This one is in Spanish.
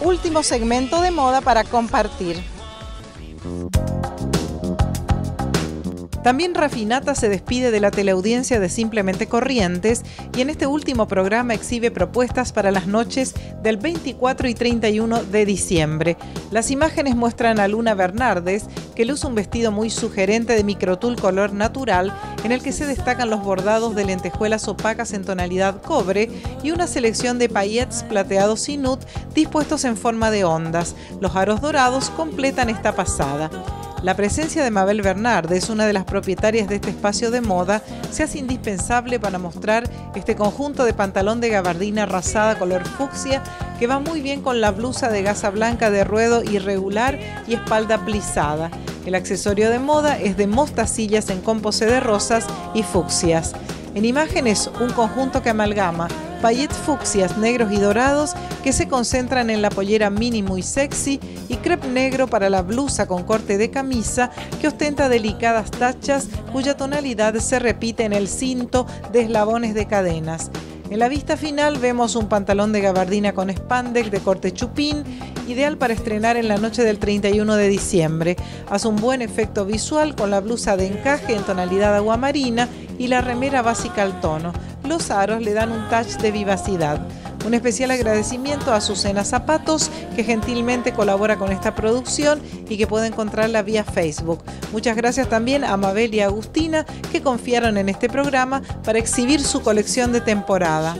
último segmento de moda para compartir. También Rafinata se despide de la teleaudiencia de Simplemente Corrientes y en este último programa exhibe propuestas para las noches del 24 y 31 de diciembre. Las imágenes muestran a Luna Bernardes, que luce un vestido muy sugerente de microtul color natural, en el que se destacan los bordados de lentejuelas opacas en tonalidad cobre y una selección de paillettes plateados sinut dispuestos en forma de ondas. Los aros dorados completan esta pasada. La presencia de Mabel Bernardes, una de las propietarias de este espacio de moda, se hace indispensable para mostrar este conjunto de pantalón de gabardina rasada color fucsia que va muy bien con la blusa de gasa blanca de ruedo irregular y espalda plisada. El accesorio de moda es de mostacillas en composé de rosas y fucsias. En imágenes, un conjunto que amalgama paillettes fucsias negros y dorados que se concentran en la pollera mini muy sexy y crepe negro para la blusa con corte de camisa que ostenta delicadas tachas cuya tonalidad se repite en el cinto de eslabones de cadenas. En la vista final vemos un pantalón de gabardina con spandex de corte chupín, ideal para estrenar en la noche del 31 de diciembre. Hace un buen efecto visual con la blusa de encaje en tonalidad aguamarina y la remera básica al tono. Los aros le dan un touch de vivacidad. Un especial agradecimiento a Susana Zapatos, que gentilmente colabora con esta producción y que puede encontrarla vía Facebook. Muchas gracias también a Mabel y Agustina, que confiaron en este programa para exhibir su colección de temporada.